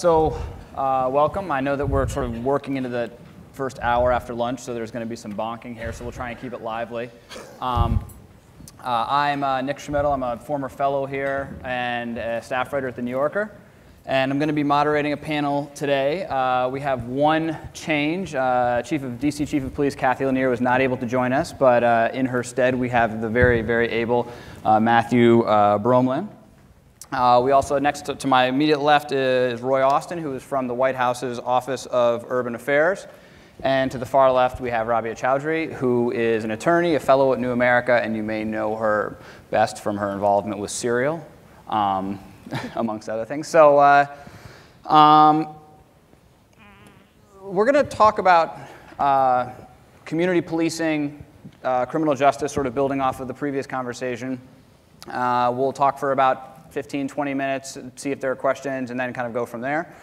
So, uh, welcome. I know that we're sort of working into the first hour after lunch, so there's going to be some bonking here, so we'll try and keep it lively. Um, uh, I'm uh, Nick Schmidle. I'm a former fellow here and a staff writer at The New Yorker. And I'm going to be moderating a panel today. Uh, we have one change. Uh, Chief of DC Chief of Police Cathy Lanier was not able to join us, but uh, in her stead, we have the very, very able Matthew Bromeland. Uh, we also, next to, to, my immediate left is Roy Austin, who is from the White House's Office of Urban Affairs. And to the far left, we have Rabia Chaudry, who is an attorney, a fellow at New America, and you may know her best from her involvement with Serial, um, amongst other things. So, uh, um, we're going to talk about uh, community policing, uh, criminal justice, sort of building off of the previous conversation. Uh, we'll talk for about 15, 20 minutes, see if there are questions, and then kind of go from there.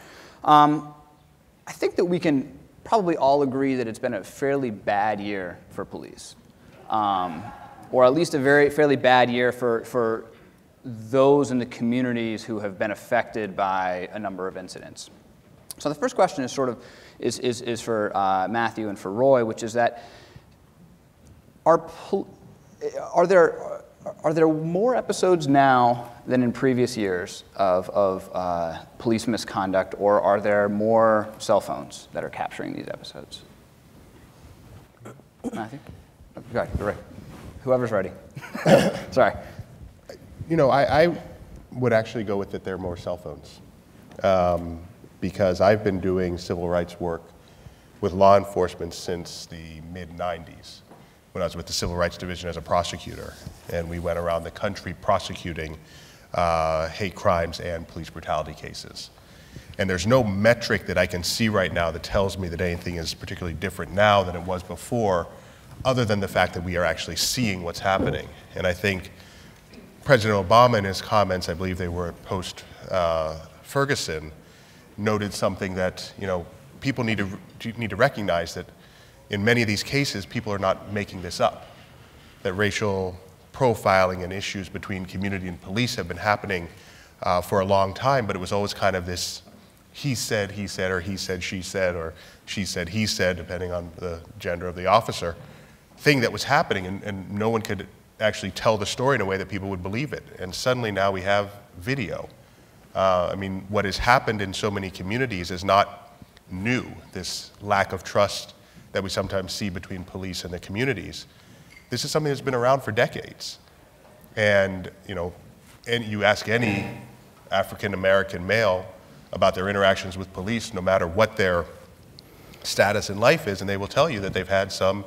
Um, I think that we can probably all agree that it's been a fairly bad year for police, um, or at least a very fairly bad year for, for those in the communities who have been affected by a number of incidents. So the first question is sort of is, is, is for uh, Matthew and for Roy, which is that are, are there are there more episodes now than in previous years of, of uh, police misconduct, or are there more cell phones that are capturing these episodes? Matthew? Okay, you're right. Whoever's ready. Sorry. You know, I, I, would actually go with that there are more cell phones. Um, because I've been doing civil rights work with law enforcement since the mid 90s when I was with the Civil Rights Division as a prosecutor. And we went around the country prosecuting uh, hate crimes and police brutality cases. And there's no metric that I can see right now that tells me that anything is particularly different now than it was before, other than the fact that we are actually seeing what's happening. And I think President Obama, in his comments, I believe they were post uh, Ferguson, noted something that you know people need to need to recognize that in many of these cases, people are not making this up. That racial profiling and issues between community and police have been happening uh, for a long time, but it was always kind of this he said, he said, or he said, she said, or she said, he said, depending on the gender of the officer, thing that was happening, and, and no one could actually tell the story in a way that people would believe it. And suddenly now we have video. Uh, I mean, what has happened in so many communities is not new, this lack of trust that we sometimes see between police and the communities. This is something that's been around for decades. And, you know, and you ask any African American male about their interactions with police, no matter what their status in life is, and they will tell you that they've had some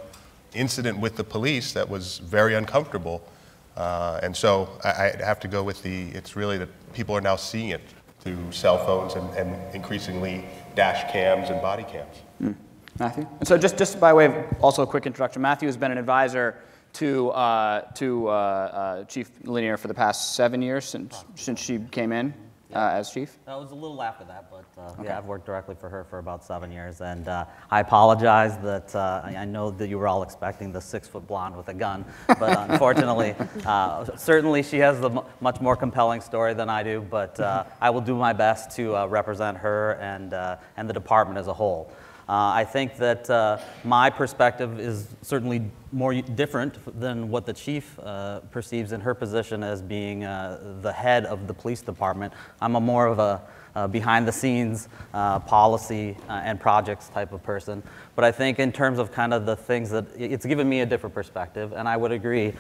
incident with the police that was very uncomfortable. Uh, and so I, I, have to go with the, it's really that people are now seeing it through cell phones and, and increasingly dash cams and body cams. Mm. Matthew? And so just, just by way of also a quick introduction, Matthew has been an advisor to, uh, to uh, uh, Chief Lanier for the past seven years since, since she came in uh, as chief? That was a little after that, but uh, okay. yeah, I've worked directly for her for about seven years. And uh, I apologize that uh, I know that you were all expecting the six foot blonde with a gun, but unfortunately, uh, certainly she has the much more compelling story than I do, but uh, I will do my best to represent her and, and the department as a whole. Uh, I think that uh, my perspective is certainly more different than what the chief uh, perceives in her position as being uh, the head of the police department. I'm a more of a uh, behind the scenes uh, policy and projects type of person. But I think in terms of kind of the things that it's given me a different perspective, and I would agree with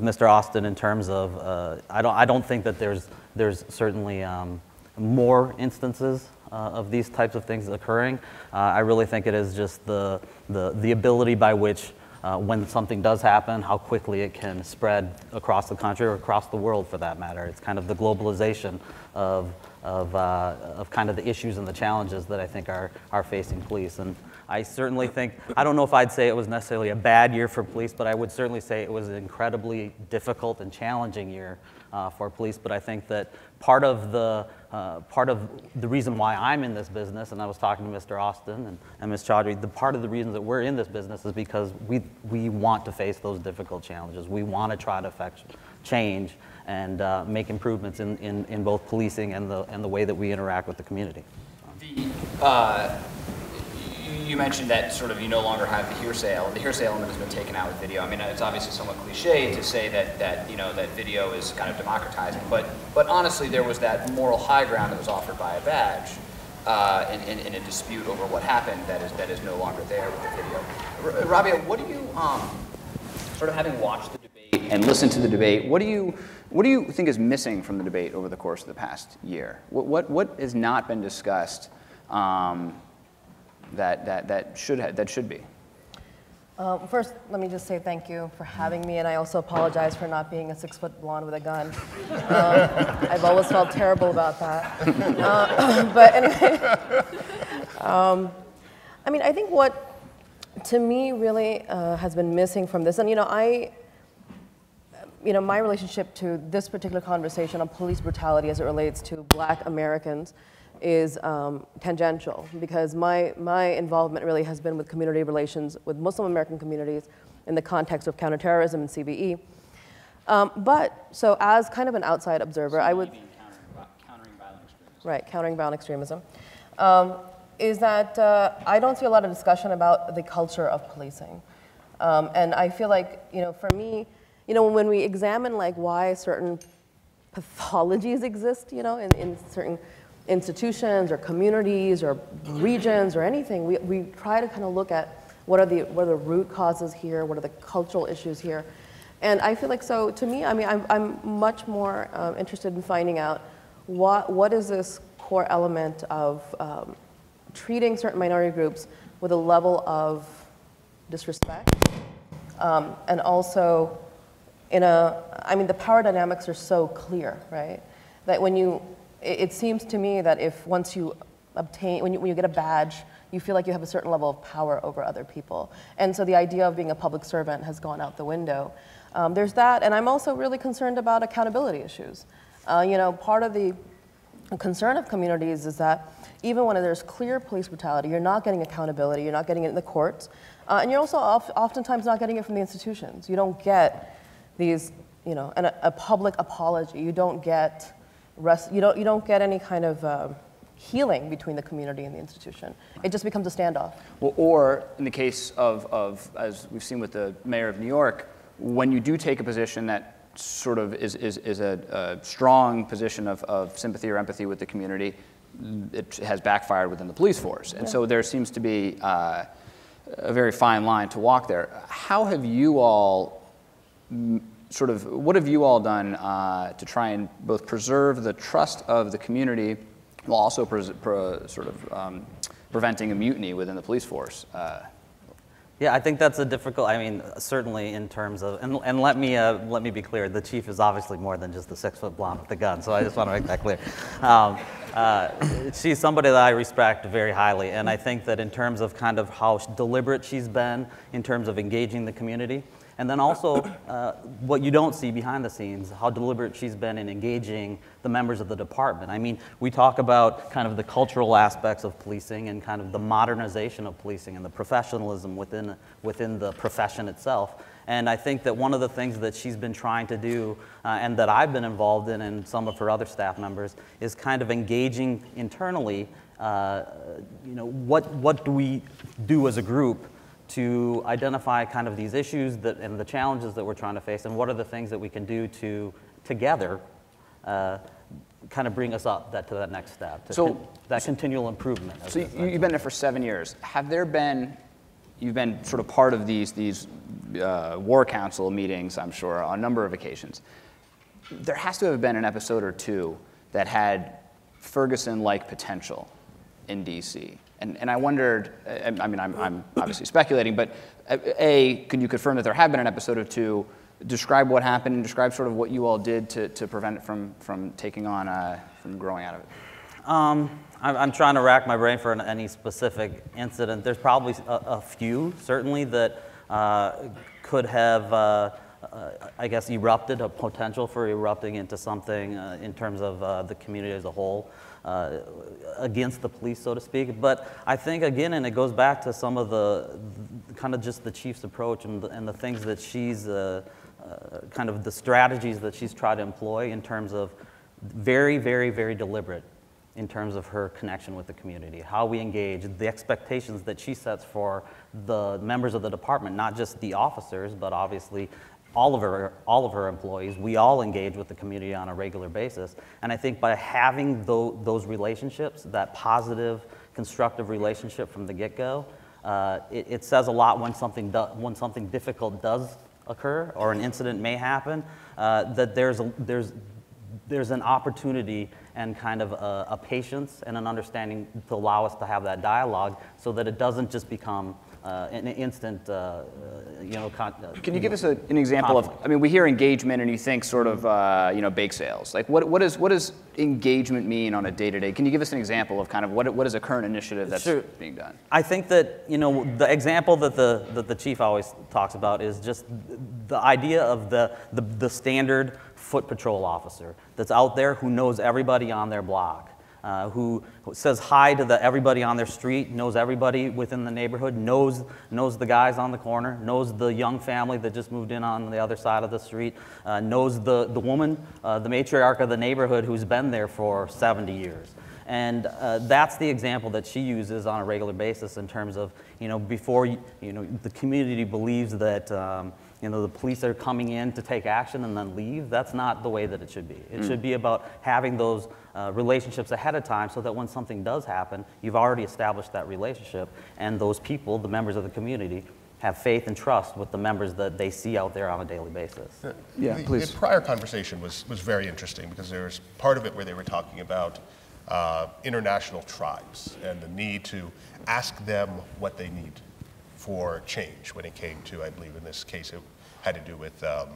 Mr. Austin in terms of I don't I don't think that there's there's certainly um, more instances uh, of these types of things occurring. Uh, I really think it is just the, the, the ability by which uh, when something does happen, how quickly it can spread across the country or across the world for that matter. It's kind of the globalization of, of, uh, of kind of the issues and the challenges that I think are, are facing police. And I certainly think, I don't know if I'd say it was necessarily a bad year for police, but I would certainly say it was an incredibly difficult and challenging year uh, for police. But I think that part of the uh, part of the reason why I'm in this business, and I was talking to Mr. Austin and, and Ms. Chaudry, the part of the reason that we're in this business is because we, we want to face those difficult challenges. We want to try to affect change. and uh, make improvements in, in, in both policing and the, and the way that we interact with the community. The, uh, you- mentioned that sort of you no longer have the hearsay element. The hearsay element has been taken out with video. I mean, it's obviously somewhat cliche to say that, that you know that video is kind of democratizing, but but honestly, there was that moral high ground that was offered by a badge uh, in, in, in a dispute over what happened that is that is no longer there with the video. R- Rabia, what do you um, sort of having watched the debate and listened to the debate, what do you what do you think is missing from the debate over the course of the past year? What what, what has not been discussed um, that, that, that should ha- that should be? Um, First, let me just say thank you for having me, and I also apologize for not being a six-foot blonde with a gun. Um, I've always felt terrible about that. Uh, But anyway, um, I mean, I think what, to me, really uh, has been missing from this, and you know, I, you know, my relationship to this particular conversation on police brutality as it relates to black Americans is um, tangential because my, my involvement really has been with community relations with Muslim American communities in the context of counterterrorism and CVE. Um, but, so as kind of an outside observer, I would. Right, countering violent extremism. Um, is that uh, I don't see a lot of discussion about the culture of policing. Um, and I feel like, you know, for me, you know, when we examine like why certain pathologies exist, you know, in, in certain institutions or communities or regions or anything, we, we try to kind of look at what are, the, what are the root causes here, what are the cultural issues here. And I feel like, so to me, I mean, I'm, I'm much more um, interested in finding out what, what is this core element of um, treating certain minority groups with a level of disrespect um, and also in a i mean the power dynamics are so clear right that when you it, seems to me that if once you obtain when you, when you get a badge you feel like you have a certain level of power over other people and so the idea of being a public servant has gone out the window um, there's that and i'm also really concerned about accountability issues uh, you know part of the concern of communities is that even when there's clear police brutality, you're not getting accountability, you're not getting it in the courts, uh, and you're also of, oftentimes not getting it from the institutions. You don't get these, you know, an, a public apology. You don't get, rest, you don't, you don't get any kind of um, healing between the community and the institution. It just becomes a standoff. Well, or in the case of, of, as we've seen with the mayor of New York, when you do take a position that sort of is, is, is a, a strong position of, of sympathy or empathy with the community, it has backfired within the police force. And so there seems to be uh, a very fine line to walk there. How have you all sort of, what have you all done uh, to try and both preserve the trust of the community while also pres- pro- sort of um, preventing a mutiny within the police force? Uh, Yeah, I think that's a difficult. I mean, certainly in terms of, and, and let me uh, let me be clear. The chief is obviously more than just the six foot blonde with the gun. So I just want to make that clear. Um, uh, she's somebody that I respect very highly, and I think that in terms of kind of how deliberate she's been in terms of engaging the community, and then also uh, what you don't see behind the scenes, how deliberate she's been in engaging the members of the department. I mean, we talk about kind of the cultural aspects of policing and kind of the modernization of policing and the professionalism within, within the profession itself. And I think that one of the things that she's been trying to do, uh, and that I've been involved in, and some of her other staff members, is kind of engaging internally. Uh, you know, what what do we do as a group to identify kind of these issues that and the challenges that we're trying to face, and what are the things that we can do to together uh, kind of bring us up that to that next step, to So- con- that continual improvement. So you, you've been there for seven years. Have there been, you've been sort of part of these, these uh, war council meetings, I'm sure, on a number of occasions. There has to have been an episode or two that had Ferguson-like potential in DC. And, and I wondered, I, mean, I'm, I'm obviously speculating, but uh, A, can you confirm that there have been an episode or two? Describe what happened and describe sort of what you all did to, to prevent it from, from taking on, uh, from growing out of it. Um, I'm, I'm trying to rack my brain for an, any specific incident. There's probably a, a few, certainly, that uh, could have, uh, uh, I guess, erupted, a potential for erupting into something uh, in terms of uh, the community as a whole. Uh, against the police, so to speak. But I think, again, and it goes back to some of the, the kind of just the chief's approach and the, and the things that she's uh, uh, kind of the strategies that she's tried to employ in terms of very, very, very deliberate in terms of her connection with the community, how we engage, the expectations that she sets for the members of the department, not just the officers, but obviously all of her, all of her employees. We all engage with the community on a regular basis. And I think by having tho- those relationships, that positive, constructive relationship from the get-go, uh, it, it says a lot when something, when something difficult does occur or an incident may happen, uh, that there's, a, there's, there's an opportunity and kind of a, a, patience and an understanding to allow us to have that dialogue so that it doesn't just become uh, an instant, uh, uh you know. Con- uh, Can you give us a, an example conflict. of? I mean, we hear engagement, and you think sort of, uh, you know, bake sales. Like, what, what, is, what does engagement mean on a day to day? Can you give us an example of kind of what, what is a current initiative that's sure. being done? I think that you know the example that the that the chief always talks about is just the idea of the the, the standard foot patrol officer that's out there who knows everybody on their block uh, who says hi to the, everybody on their street, knows everybody within the neighborhood, knows, knows the guys on the corner, knows the young family that just moved in on the other side of the street, uh, knows the, the woman, uh, the matriarch of the neighborhood who's been there for 70 years. And uh, that's the example that she uses on a regular basis in terms of, you know, before, you, you know, the community believes that, um, you know, the police are coming in to take action and then leave. That's not the way that it should be. It mm. should be about having those uh, relationships ahead of time so that when something does happen, you've already established that relationship and those people, the members of the community, have faith and trust with the members that they see out there on a daily basis. Yeah, the, please. The prior conversation was, was very interesting because there was part of it where they were talking about uh, international tribes and the need to ask them what they need for change when it came to, I believe in this case, it had to do with um,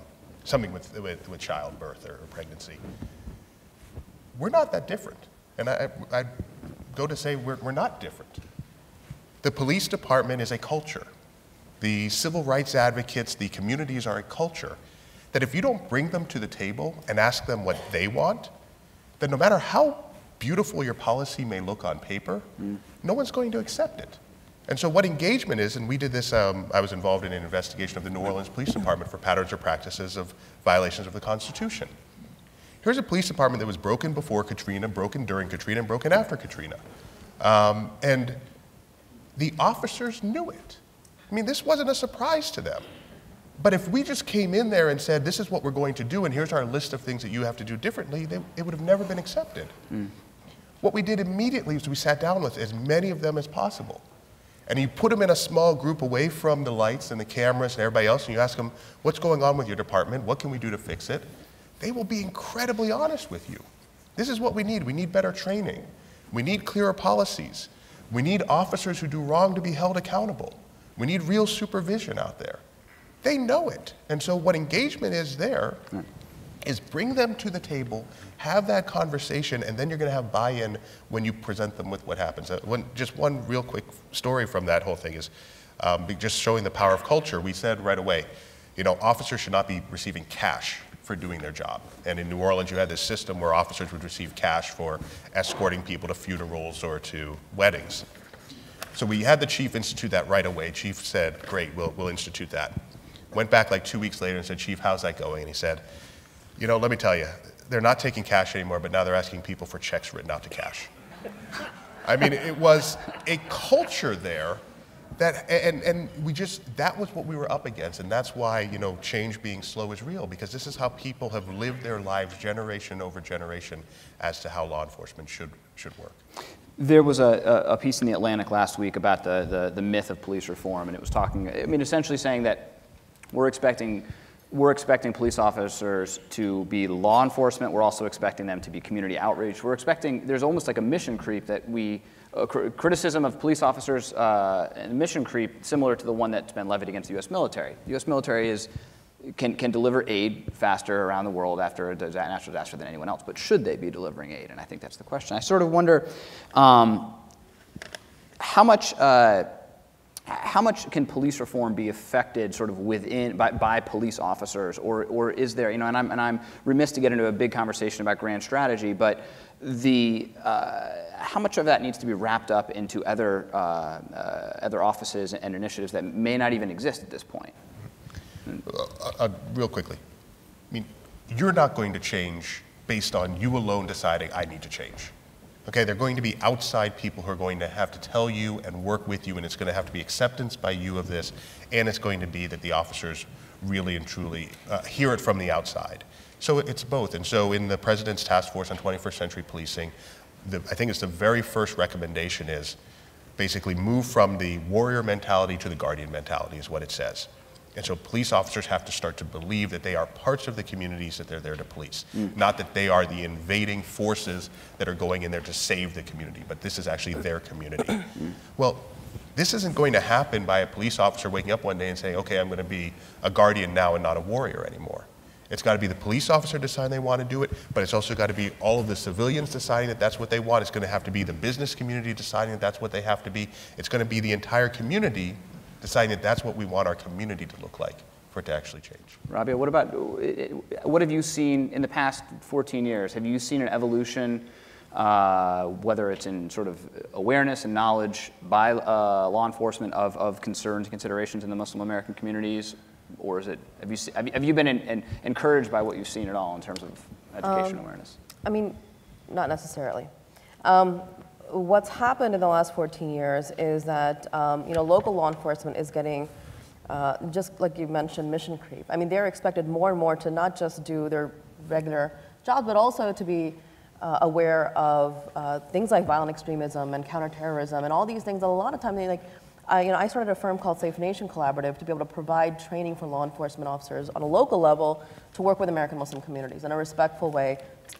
something with, with, with, childbirth or, pregnancy. We're not that different. And I, I go to say we're, we're not different. The police department is a culture. The civil rights advocates, the communities are a culture that if you don't bring them to the table and ask them what they want, then no matter how beautiful your policy may look on paper, mm. no one's going to accept it. And so, what engagement is, and we did this, um, I was involved in an investigation of the New Orleans Police Department for patterns or practices of violations of the Constitution. Here's a police department that was broken before Katrina, broken during Katrina, and broken after Katrina. Um, and the officers knew it. I mean, this wasn't a surprise to them. But if we just came in there and said, this is what we're going to do, and here's our list of things that you have to do differently, they, it would have never been accepted. Mm. What we did immediately was we sat down with as many of them as possible and you put them in a small group away from the lights and the cameras and everybody else, and you ask them, What's going on with your department? What can we do to fix it? They will be incredibly honest with you. This is what we need. We need better training. We need clearer policies. We need officers who do wrong to be held accountable. We need real supervision out there. They know it. And so, what engagement is there is bring them to the table, have that conversation, and then you're going to have buy-in when you present them with what happens. Uh, one, just one real quick story from that whole thing is um, just showing the power of culture. We said right away, you know, officers should not be receiving cash for doing their job. And in New Orleans, you had this system where officers would receive cash for escorting people to funerals or to weddings. So we had the chief institute that right away. Chief said, great, we'll, we'll institute that. Went back like two weeks later and said, Chief, how's that going? And he said, you know, let me tell you, they're not taking cash anymore, but now they're asking people for checks written out to cash. I mean, it was a culture there that, and, and we just, that was what we were up against. And that's why, you know, change being slow is real, because this is how people have lived their lives generation over generation as to how law enforcement should, should work. There was a, a piece in the Atlantic last week about the, the, the myth of police reform, and it was talking, I mean, essentially saying that we're expecting we're expecting police officers to be law enforcement. We're also expecting them to be community outreach. We're expecting, there's almost like a mission creep that we, cr- criticism of police officers uh, and mission creep similar to the one that's been levied against the U.S. military. The U.S. military is, can, can deliver aid faster around the world after a natural disaster than anyone else, but should they be delivering aid? And I think that's the question. I sort of wonder um, how much. Uh, how much can police reform be affected sort of within by, by police officers or, or is there you know and I'm, and I'm remiss to get into a big conversation about grand strategy but the uh, how much of that needs to be wrapped up into other uh, uh, other offices and initiatives that may not even exist at this point Uh, uh, real quickly. I mean, you're not going to change based on you alone deciding I need to change. Okay, they're going to be outside people who are going to have to tell you and work with you, and it's going to have to be acceptance by you of this, and it's going to be that the officers really and truly uh, hear it from the outside. So it's both. And so in the President's Task Force on 21st Century Policing, the, I think it's the very first recommendation is basically move from the warrior mentality to the guardian mentality, is what it says. And so police officers have to start to believe that they are parts of the communities that they're there to police, mm. not that they are the invading forces that are going in there to save the community, but this is actually their community. Mm. well, this isn't going to happen by a police officer waking up one day and saying, okay, I'm going to be a guardian now and not a warrior anymore. It's got to be the police officer deciding they want to do it, but it's also got to be all of the civilians deciding that that's what they want. It's going to have to be the business community deciding that that's what they have to be. It's going to be the entire community deciding that that's what we want our community to look like for it to actually change. Rabia, what about what have you seen in the past 14 years? Have you seen an evolution, uh, whether it's in sort of awareness and knowledge by uh, law enforcement of, of concerns and considerations in the Muslim American communities, or is it have you have you, have you been in, in, encouraged by what you've seen at all in terms of education Um, awareness? I mean, not necessarily. Um, what's happened in the last 14 years is that um, you know local law enforcement is getting uh, just like you mentioned mission creep. I mean they're expected more and more to not just do their regular jobs but also to be uh, aware of uh, things like violent extremism and counterterrorism and all these things. A lot of times they like. I, you know, I started a firm called Safe Nation Collaborative to be able to provide training for law enforcement officers on a local level to work with American Muslim communities in a respectful way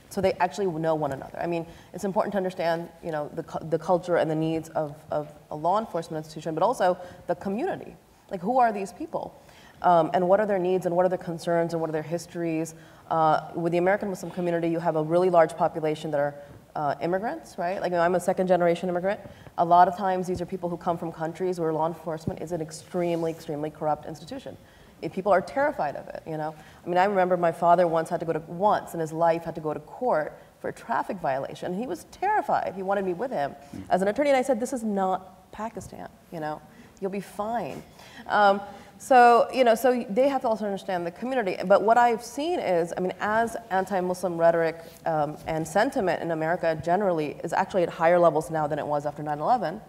so they actually know one another. I mean, it's important to understand, you know, the, the culture and the needs of, of a law enforcement institution, but also the community. Like, who are these people? Um, and what are their needs and what are their concerns and what are their histories? Uh, with the American Muslim community, you have a really large population that are uh, immigrants, right? Like, I'm a second generation immigrant. A lot of times, these are people who come from countries where law enforcement is an extremely, extremely corrupt institution. If people are terrified of it, you know. I mean, I remember my father once had to go to once in his life had to go to court for a traffic violation. He was terrified. He wanted me with him as an attorney, and I said, "This is not Pakistan. You know, you'll be fine." Um, so you know, so they have to also understand the community. But what I've seen is, I mean, as anti-Muslim rhetoric um, and sentiment in America generally is actually at higher levels now than it was after 9/11.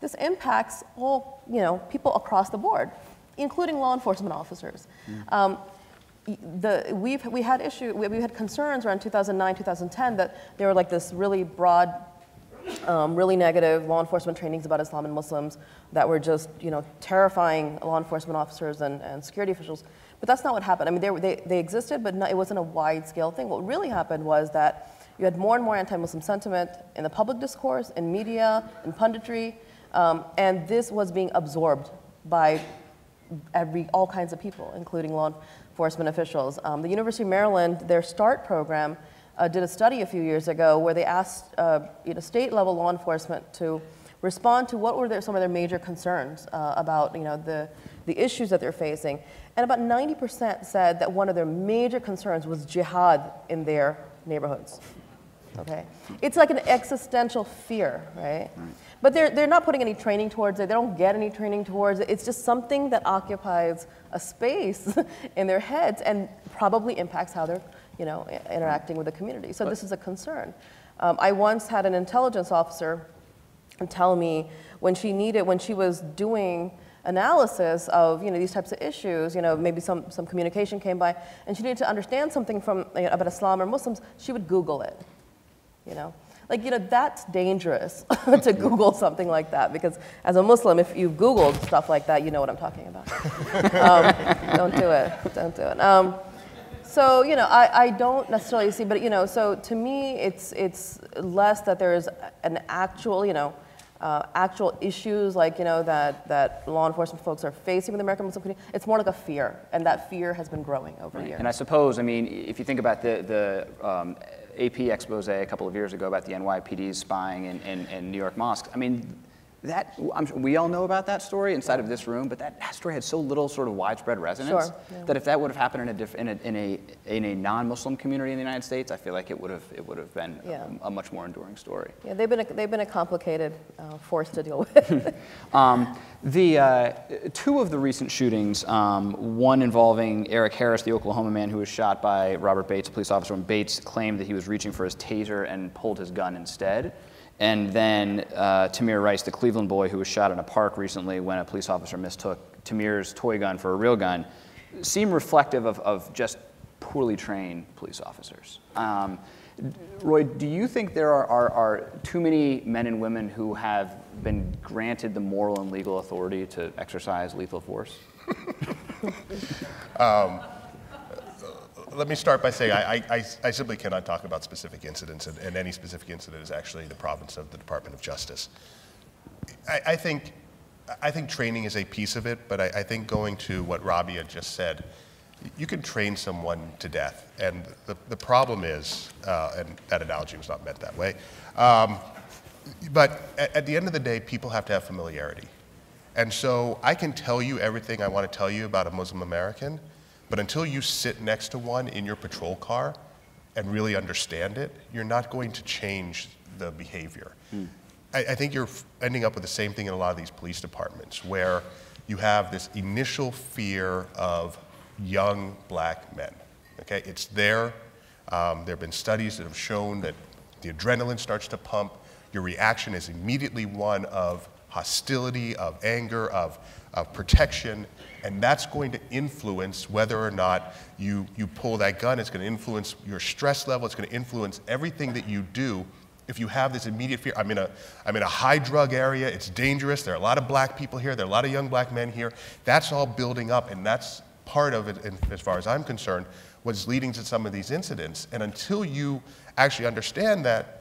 This impacts all you know people across the board including law enforcement officers. Um, the, we've, we had issue, we, we had concerns around 2009, 2010 that there were like this really broad, um, really negative law enforcement trainings about Islam and Muslims that were just, you know, terrifying law enforcement officers and, and security officials. But that's not what happened. I mean, they, they, they existed, but not, it wasn't a wide scale thing. What really happened was that you had more and more anti-Muslim sentiment in the public discourse, in media, in punditry, um, and this was being absorbed by every, all kinds of people, including law enforcement officials. Um, the University of Maryland, their START program, uh, did a study a few years ago where they asked uh, you know, state level law enforcement to respond to what were their, some of their major concerns uh, about you know, the, the issues that they're facing. And about 90% said that one of their major concerns was jihad in their neighborhoods. Okay? It's like an existential fear, right? But they're, they're not putting any training towards it. They don't get any training towards it. It's just something that occupies a space in their heads and probably impacts how they're you know, interacting with the community. So this is a concern. Um, I once had an intelligence officer tell me when she needed, when she was doing analysis of you know, these types of issues, you know, maybe some, some communication came by, and she needed to understand something from, you know, about Islam or Muslims, she would Google it you know like you know that's dangerous to google something like that because as a muslim if you've googled stuff like that you know what i'm talking about um, don't do it don't do it um, so you know I, I don't necessarily see but you know so to me it's it's less that there's an actual you know uh, actual issues like you know that, that law enforcement folks are facing with the American Muslim community. It's more like a fear, and that fear has been growing over years. And I suppose, I mean, if you think about the, the um, AP expose a couple of years ago about the NYPD's spying in, in, in New York mosques, I mean, that, I'm, we all know about that story inside of this room, but that, that story had so little sort of widespread resonance Sure, yeah. that if that would have happened in a, diff, in a, in a, in a non-Muslim community in the United States, I feel like it would have, it would have been Yeah. a, a much more enduring story. Yeah, they've been a, they've been a complicated uh, force to deal with. Um, the uh, two of the recent shootings, um, one involving Eric Harris, the Oklahoma man who was shot by Robert Bates, a police officer, when Bates claimed that he was reaching for his taser and pulled his gun instead. And then uh, Tamir Rice, the Cleveland boy who was shot in a park recently when a police officer mistook Tamir's toy gun for a real gun, seem reflective of, of just poorly trained police officers. Um, Roy, do you think there are, are, are too many men and women who have been granted the moral and legal authority to exercise lethal force? Let me start by saying I, I, I simply cannot talk about specific incidents, and, and any specific incident is actually the province of the Department of Justice. I, I think, I think training is a piece of it, but I, think going to what had just said, you can train someone to death, and the, the problem is, uh, and that analogy was not meant that way, um, but at, at the end of the day, people have to have familiarity. And so I can tell you everything I want to tell you about a Muslim American, but until you sit next to one in your patrol car and really understand it, you're not going to change the behavior. I, I think you're ending up with the same thing in a lot of these police departments where you have this initial fear of young black men. Okay, it's there. Um, there have been studies that have shown that the adrenaline starts to pump. Your reaction is immediately one of hostility, of anger, of, of protection, and that's going to influence whether or not you, you pull that gun. It's going to influence your stress level. It's going to influence everything that you do if you have this immediate fear. I'm in, a, I'm in a high drug area. It's dangerous. There are a lot of black people here. There are a lot of young black men here. That's all building up, and that's part of it, as far as I'm concerned, what's leading to some of these incidents. And until you actually understand that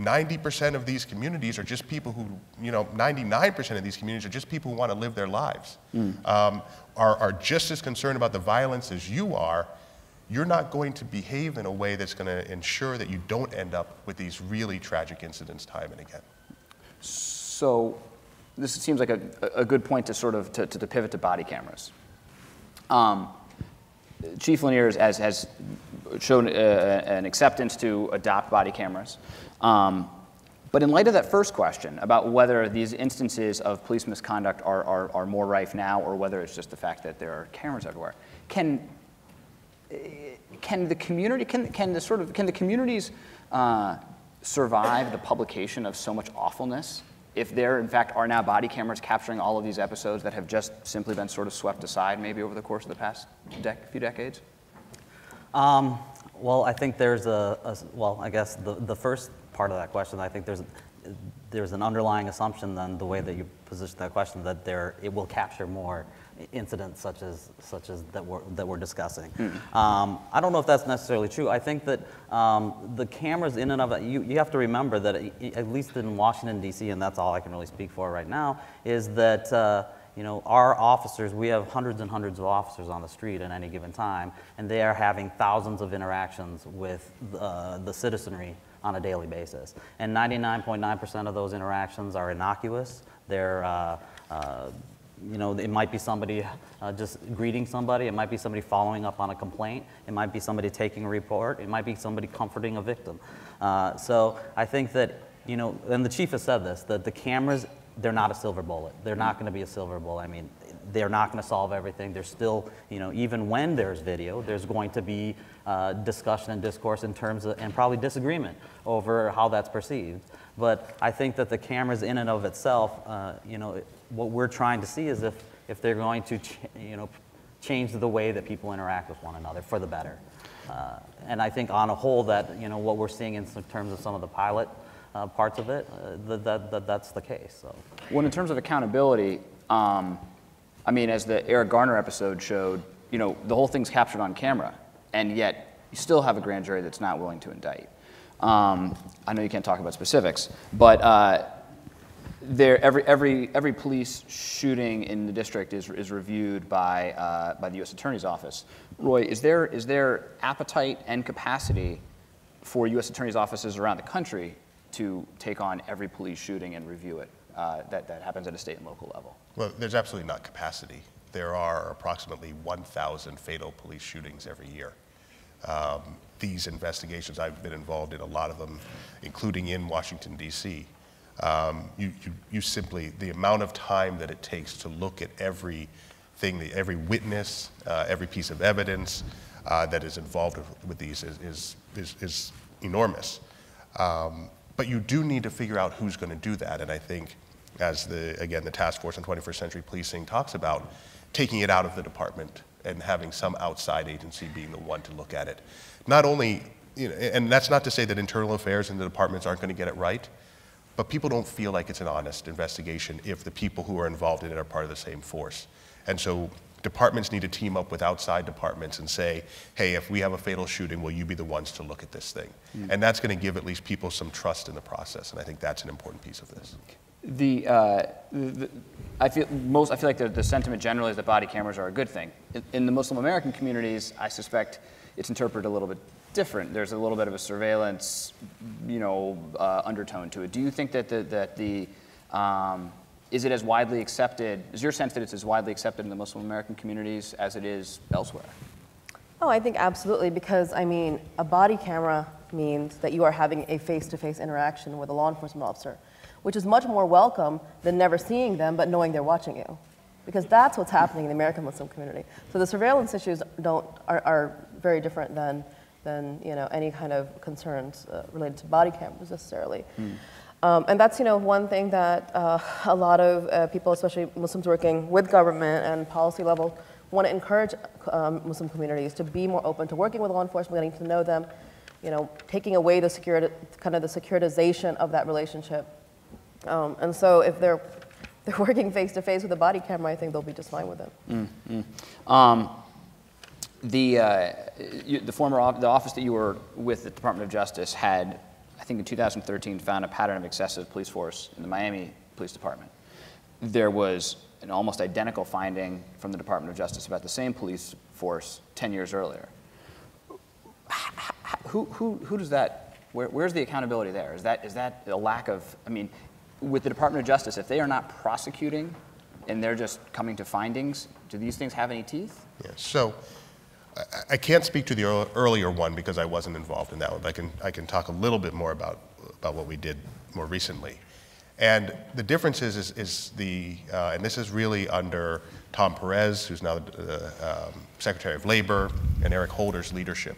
90% of these communities are just people who, you know, 99% of these communities are just people who want to live their lives, um, are, are just as concerned about the violence as you are, you're not going to behave in a way that's going to ensure that you don't end up with these really tragic incidents time and again. So this seems like a, a good point to sort of to, to, to pivot to body cameras. Um, Chief Lanier has, has shown uh, an acceptance to adopt body cameras. Um, but in light of that first question about whether these instances of police misconduct are, are, are more rife now or whether it's just the fact that there are cameras everywhere, can, can the community, can, can the sort of, can the communities uh, survive the publication of so much awfulness if there, in fact, are now body cameras capturing all of these episodes that have just simply been sort of swept aside maybe over the course of the past dec- few decades? Um, well, I think there's a, a- well, I guess the, the first part of that question, I think there's, there's an underlying assumption then the way that you position that question that there, it will capture more incidents such as, such as that we're, that we're discussing. Um, I don't know if that's necessarily true. I think that um, the cameras in and of it, you, you have to remember that at least in Washington DC, and that's all I can really speak for right now, is that uh, you know, our officers, we have hundreds and hundreds of officers on the street at any given time, and they are having thousands of interactions with uh, the citizenry on a daily basis. And 99.9% of those interactions are innocuous. They're, uh, uh, you know, it might be somebody uh, just greeting somebody, it might be somebody following up on a complaint, it might be somebody taking a report, it might be somebody comforting a victim. Uh, so I think that, you know, and the chief has said this, that the cameras they're not a silver bullet. They're not going to be a silver bullet. I mean, they're not going to solve everything. There's still, you know, even when there's video, there's going to be uh, discussion and discourse in terms of, and probably disagreement over how that's perceived. But I think that the cameras in and of itself, uh, you know, what we're trying to see is if, if they're going to, you know, change the way that people interact with one another for the better. Uh, and I think on a whole that, you know, what we're seeing in terms of some of the pilot uh, parts of it, uh, that, that, that, that's the case. So. Well, in terms of accountability, um, I mean, as the Eric Garner episode showed, you know, the whole thing's captured on camera, and yet you still have a grand jury that's not willing to indict. Um, I know you can't talk about specifics, but uh, there, every, every, every police shooting in the district is, is reviewed by, uh, by the U.S. Attorney's Office. Roy, is there, is there appetite and capacity for U.S. Attorney's offices around the country to take on every police shooting and review it? uh, that, that happens at a state and local level? Well, there's absolutely not capacity. There are approximately 1,000 fatal police shootings every year. Um, these investigations, I've been involved in a lot of them, including in Washington, D.C. Um, you, you, you simply, the amount of time that it takes to look at every thing, the- every witness, uh, every piece of evidence uh, that is involved with, with these is, is, is, is enormous. Um, but you do need to figure out who's going to do that. And I think, as the, again, the Task Force on 21st Century Policing talks about, taking it out of the department and having some outside agency being the one to look at it. Not only, you know, and that's not to say that internal affairs in the departments aren't going to get it right, but people don't feel like it's an honest investigation if the people who are involved in it are part of the same force. And so departments need to team up with outside departments and say, hey, if we have a fatal shooting, will you be the ones to look at this thing? And that's going to give at least people some trust in the process. And I think that's an important piece of this. The, uh, the, I feel most, I feel like the, the sentiment generally is that body cameras are a good thing. In, in the Muslim American communities, I suspect it's interpreted a little bit different. There's a little bit of a surveillance, you know, uh, undertone to it. Do you think that the, that the, um, is it as widely accepted? Is your sense that it's as widely accepted in the Muslim American communities as it is elsewhere? Oh, I think absolutely, because I mean, a body camera means that you are having a face to face interaction with a law enforcement officer, which is much more welcome than never seeing them but knowing they're watching you. Because that's what's happening in the American Muslim community. So the surveillance issues don't, are, are very different than, than you know, any kind of concerns uh, related to body cameras necessarily. Um, and that's you know one thing that uh, a lot of uh, people, especially Muslims working with government and policy level, want to encourage um, Muslim communities to be more open to working with law enforcement, getting to know them, you know, taking away the security, kind of the securitization of that relationship. Um, and so if they're they're working face to face with a body camera, I think they'll be just fine with it. Um, the, uh, you, the former the office that you were with, the Department of Justice, had, think in 2013, found a pattern of excessive police force in the Miami Police Department. There was an almost identical finding from the Department of Justice about the same police force 10 years earlier. Who, who, who does that, where, where's the accountability there? Is that, is that a lack of, I mean, with the Department of Justice, if they are not prosecuting and they're just coming to findings, do these things have any teeth? Yeah, so I, can't speak to the earlier one because I wasn't involved in that one, but I can, I can talk a little bit more about, about what we did more recently. And the difference is, is, is the, uh, and this is really under Tom Perez, who's now the uh, um, Secretary of Labor, and Eric Holder's leadership,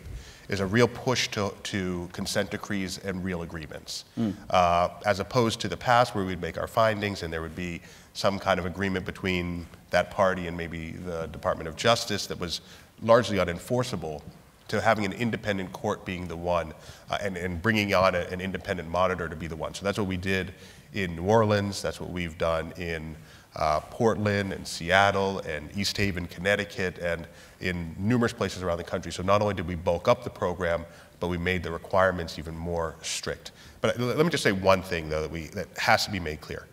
is a real push to, to consent decrees and real agreements, uh, as opposed to the past where we'd make our findings and there would be some kind of agreement between that party and maybe the Department of Justice that was largely unenforceable to having an independent court being the one uh, and, and bringing on a, an independent monitor to be the one. So that's what we did in New Orleans, that's what we've done in uh, Portland and Seattle and East Haven, Connecticut, and in numerous places around the country. So not only did we bulk up the program, but we made the requirements even more strict. But uh, let me just say one thing, though, that, we, that has to be made clear.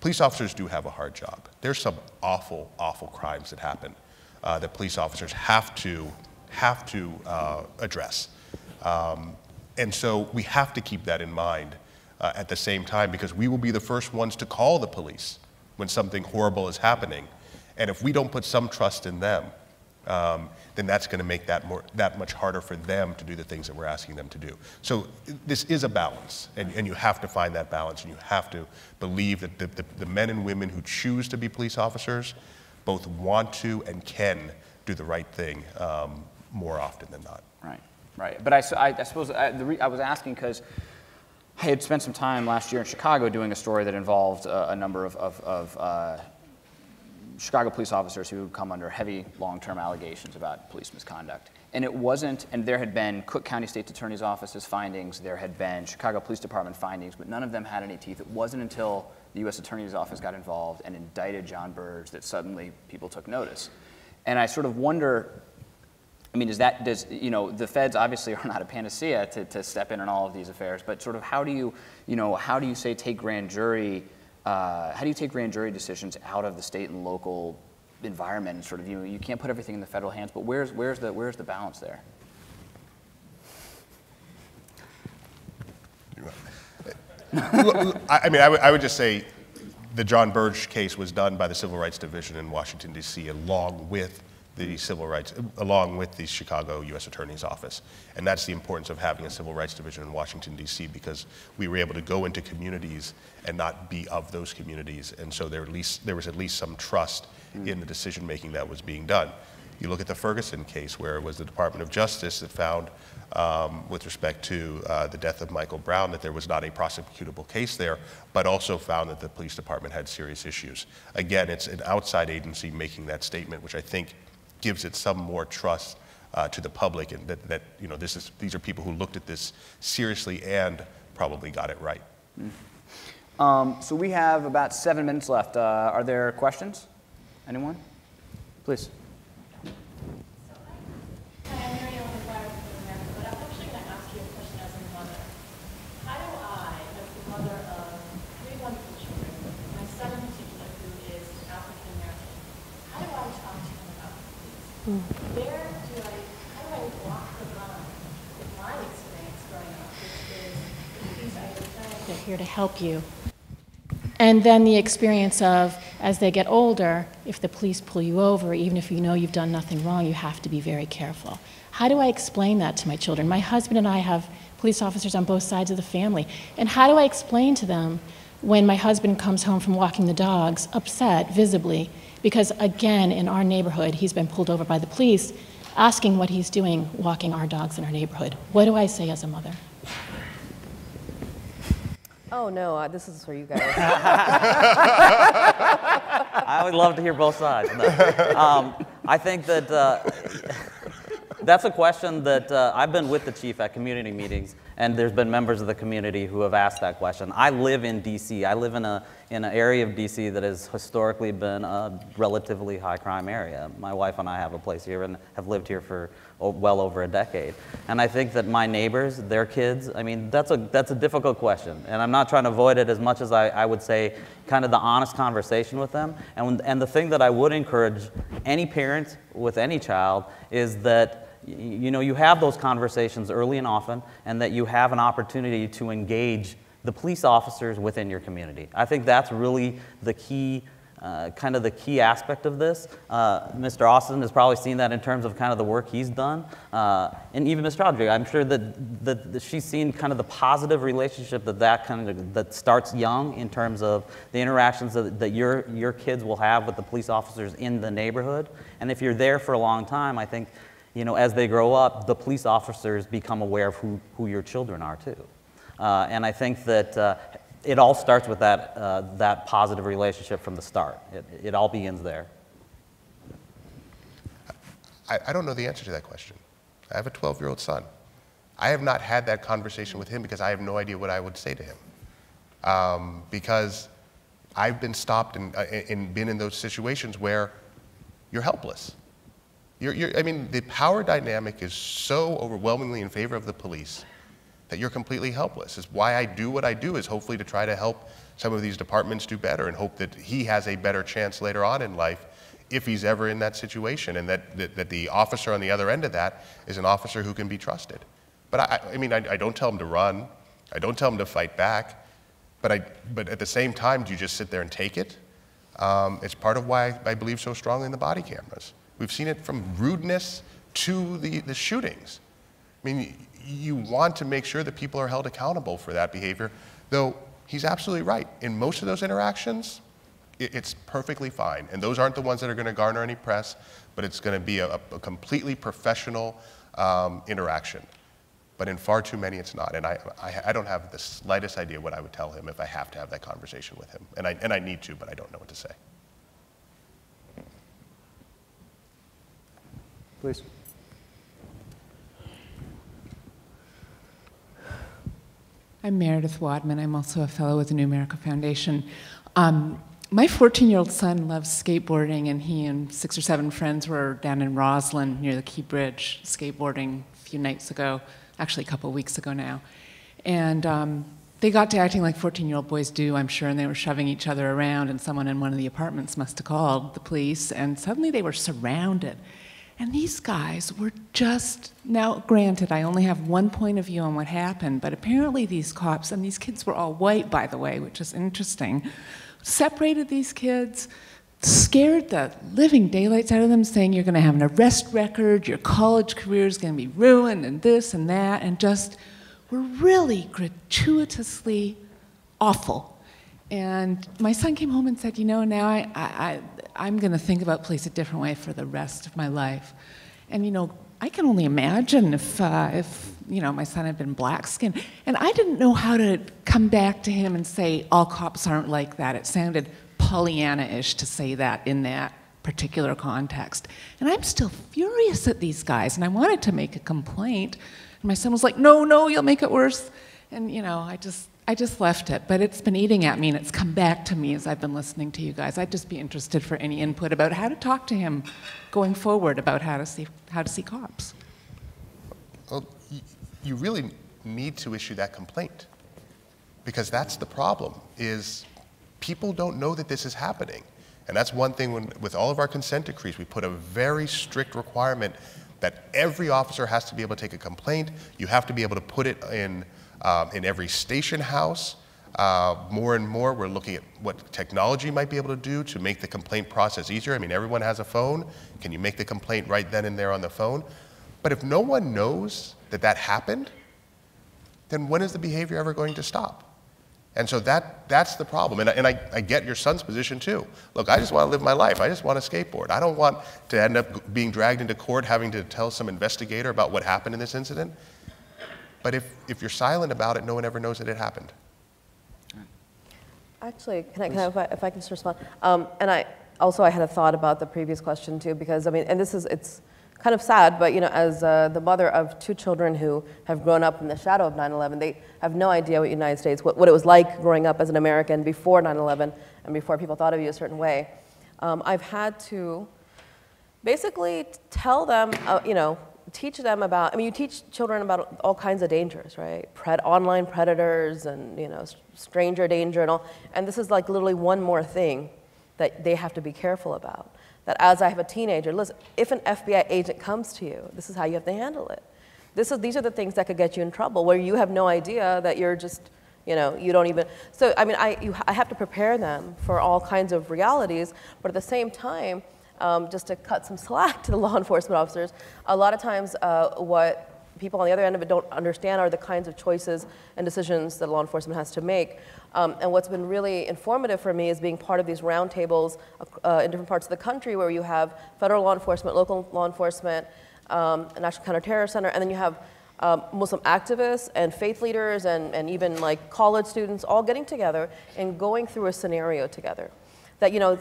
Police officers do have a hard job. There's some awful, awful crimes that happen uh, that police officers have to, have to uh, address. Um, and so we have to keep that in mind uh, at the same time because we will be the first ones to call the police when something horrible is happening. And if we don't put some trust in them, um, then that's going to make that, more, that much harder for them to do the things that we're asking them to do. So this is a balance, and, and you have to find that balance, and you have to believe that the, the, the men and women who choose to be police officers both want to and can do the right thing um, more often than not. Right, right. But I, suppose I, the re, I was asking because I had spent some time last year in Chicago doing a story that involved uh, a number of, of, of uh, Chicago police officers who come under heavy long-term allegations about police misconduct. And it wasn't, and there had been Cook County State's Attorney's Office's findings, there had been Chicago Police Department findings, but none of them had any teeth. It wasn't until the U.S. Attorney's Office got involved and indicted John Burge that suddenly people took notice. And I sort of wonder, I mean, is that, does, you know, the feds obviously are not a panacea to, to step in on all of these affairs, but sort of how do you, you know, how do you say take grand jury, uh, how do you take grand jury decisions out of the state and local environment and sort of, you know, you can't put everything in the federal hands, but where's, where's, the, where's the balance there? I mean, I would, I would just say the John Burge case was done by the Civil Rights Division in Washington, D.C., along with the civil rights, along with the Chicago U.S. Attorney's Office. And that's the importance of having a civil rights division in Washington, D.C., because we were able to go into communities and not be of those communities. And so there, at least, there was at least some trust in the decision making that was being done. You look at the Ferguson case, where it was the Department of Justice that found, um, with respect to uh, the death of Michael Brown, that there was not a prosecutable case there, but also found that the police department had serious issues. Again, it's an outside agency making that statement, which I think gives it some more trust uh, to the public, and that, that you know this is these are people who looked at this seriously and probably got it right. Um, so we have about seven minutes left. Uh, are there questions? Anyone? Please. Hi, I'm Mary Ellen McGuire from America, but I'm actually going to ask you a question as a mother. How do I, as the mother of three wonderful children, my son in particular, who is African American, how do I talk to him about police? Where do I, how do I walk the line with my experience growing up, which is the police are your friends, They're here to help you. And then the experience of, as they get older, if the police pull you over, even if you know you've done nothing wrong, you have to be very careful. How do I explain that to my children? My husband and I have police officers on both sides of the family. And how do I explain to them when my husband comes home from walking the dogs, upset visibly, because again, in our neighborhood, he's been pulled over by the police, asking what he's doing walking our dogs in our neighborhood? What do I say as a mother? Oh, no, uh, this is for you guys. I would love to hear both sides. No. Um, I think that uh, that's a question that uh, I've been with the chief at community meetings, and there's been members of the community who have asked that question. I live in D.C. I live in a in an area of D.C. that has historically been a relatively high crime area. My wife and I have a place here and have lived here for well over a decade. And I think that my neighbors, their kids, I mean, that's a that's a difficult question, and I'm not trying to avoid it as much as I, I would say kind of the honest conversation with them. And and the thing that I would encourage any parent with any child is that you know you have those conversations early and often, and that you have an opportunity to engage the police officers within your community. I think that's really the key. Uh, kind of the key aspect of this. Uh, Mr. Austin has probably seen that in terms of kind of the work he's done. Uh, and even Ms. Chaudry, I'm sure that, that, that she's seen kind of the positive relationship that that kind of, that starts young in terms of the interactions that, that your, your kids will have with the police officers in the neighborhood. And if you're there for a long time, I think, you know, as they grow up, the police officers become aware of who, who your children are too. Uh, and I think that uh, it all starts with that, uh, that positive relationship from the start. It, it all begins there. I, I don't know the answer to that question. I have a 12 year old son. I have not had that conversation with him because I have no idea what I would say to him. Um, because I've been stopped and, uh, and been in those situations where you're helpless. You're, you're, I mean, the power dynamic is so overwhelmingly in favor of the police that you're completely helpless. Is why I do what I do is hopefully to try to help some of these departments do better and hope that he has a better chance later on in life if he's ever in that situation and that, that, that the officer on the other end of that is an officer who can be trusted. But I, I mean, I, I don't tell him to run. I don't tell him to fight back. But, I, but at the same time, do you just sit there and take it? Um, it's part of why I believe so strongly in the body cameras. We've seen it from rudeness to the, the shootings. I mean, you want to make sure that people are held accountable for that behavior, though he's absolutely right. In most of those interactions, it's perfectly fine. And those aren't the ones that are going to garner any press, but it's going to be a, a completely professional um, interaction. But in far too many, it's not. And I, I, I don't have the slightest idea what I would tell him if I have to have that conversation with him. And I, and I need to, but I don't know what to say. Please. I'm Meredith Wadman. I'm also a fellow with the New America Foundation. Um, my 14 year old son loves skateboarding, and he and six or seven friends were down in Rosslyn near the Key Bridge skateboarding a few nights ago, actually, a couple of weeks ago now. And um, they got to acting like 14 year old boys do, I'm sure, and they were shoving each other around, and someone in one of the apartments must have called the police, and suddenly they were surrounded. And these guys were just, now granted, I only have one point of view on what happened, but apparently these cops, and these kids were all white, by the way, which is interesting, separated these kids, scared the living daylights out of them, saying you're going to have an arrest record, your college career is going to be ruined, and this and that, and just were really gratuitously awful. And my son came home and said, You know, now I, I, I, I'm going to think about police a different way for the rest of my life. And, you know, I can only imagine if, uh, if you know, my son had been black skinned. And I didn't know how to come back to him and say, all cops aren't like that. It sounded Pollyanna ish to say that in that particular context. And I'm still furious at these guys. And I wanted to make a complaint. And my son was like, no, no, you'll make it worse. And, you know, I just, I just left it, but it's been eating at me and it's come back to me as I've been listening to you guys. I'd just be interested for any input about how to talk to him going forward about how to see, how to see cops. Well, you really need to issue that complaint because that's the problem is people don't know that this is happening. And that's one thing when, with all of our consent decrees, we put a very strict requirement that every officer has to be able to take a complaint. You have to be able to put it in, um, in every station house. Uh, more and more, we're looking at what technology might be able to do to make the complaint process easier. I mean, everyone has a phone. Can you make the complaint right then and there on the phone? But if no one knows that that happened, then when is the behavior ever going to stop? And so that, that's the problem. And, and I, I get your son's position too. Look, I just want to live my life. I just want to skateboard. I don't want to end up being dragged into court having to tell some investigator about what happened in this incident. But if, if you're silent about it, no one ever knows that it happened. Actually, can I, can I if, I, if I can just respond? Um, and I also I had a thought about the previous question too, because I mean, and this is it's kind of sad, but you know, as uh, the mother of two children who have grown up in the shadow of 9/11, they have no idea what the United States, what, what it was like growing up as an American before 9/11 and before people thought of you a certain way. Um, I've had to basically tell them, uh, you know, teach them about, I mean, you teach children about all kinds of dangers, right? Pred, online predators and, you know, stranger danger and all. And this is like literally one more thing that they have to be careful about. That as I have a teenager, listen, if an FBI agent comes to you, this is how you have to handle it. This is, these are the things that could get you in trouble where you have no idea that you're just, you know, you don't even. So, I mean, I, you, I have to prepare them for all kinds of realities, but at the same time, um, just to cut some slack to the law enforcement officers, a lot of times uh, what people on the other end of it don't understand are the kinds of choices and decisions that law enforcement has to make. Um, and what's been really informative for me is being part of these roundtables uh, in different parts of the country where you have federal law enforcement, local law enforcement, um, National Counterterror Center, and then you have um, Muslim activists and faith leaders and, and even like college students all getting together and going through a scenario together. That, you know,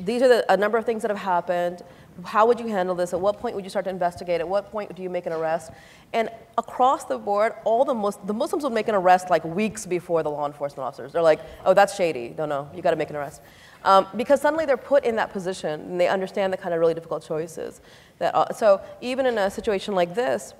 these are the, a number of things that have happened. How would you handle this? At what point would you start to investigate? At what point do you make an arrest? And across the board, all the, Mus- the Muslims would make an arrest like weeks before the law enforcement officers. They're like, oh, that's shady. No, no, you got to make an arrest. Um, because suddenly they're put in that position and they understand the kind of really difficult choices. That, uh, so even in a situation like this,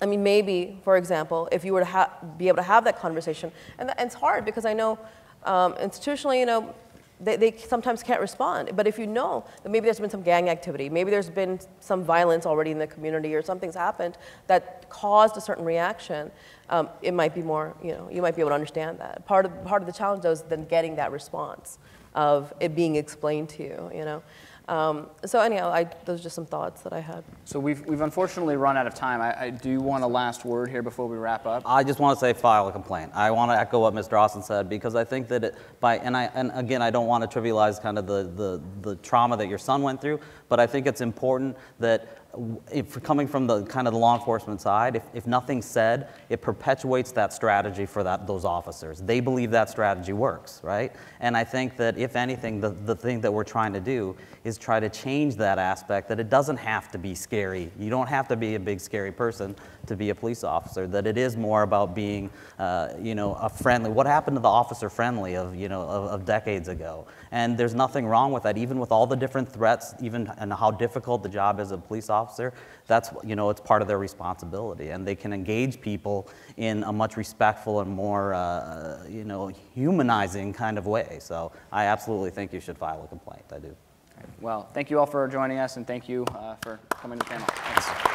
I mean, maybe, for example, if you were to be able to have that conversation, and, and it's hard because I know um, institutionally, you know, they, they sometimes can't respond. But if you know that maybe there's been some gang activity, maybe there's been some violence already in the community, or something's happened that caused a certain reaction, um, it might be more, you know, you might be able to understand that. Part of, part of the challenge, though, is then getting that response of it being explained to you, you know. Um, so anyhow, I, those are just some thoughts that I had. So we've, we've unfortunately run out of time. I, I do want a last word here before we wrap up. I just want to say file a complaint. I want to echo what Mr. Austin said because I think that it, by, and, I, and again, I don't want to trivialize kind of the, the, the trauma that your son went through, but I think it's important that if coming from the kind of the law enforcement side, if, if nothing's said, it perpetuates that strategy for that, those officers. They believe that strategy works, right? And I think that if anything, the, the thing that we're trying to do is try to change that aspect that it doesn't have to be scary. You don't have to be a big scary person to be a police officer, that it is more about being, uh, you know, a friendly, what happened to the officer friendly of, you know, of, of decades ago? And there's nothing wrong with that, even with all the different threats, even and how difficult the job is as a police officer, that's, you know, it's part of their responsibility. And they can engage people in a much respectful and more, uh, you know, humanizing kind of way. So I absolutely think you should file a complaint, I do. Well, thank you all for joining us, and thank you uh, for coming to the panel. Thanks.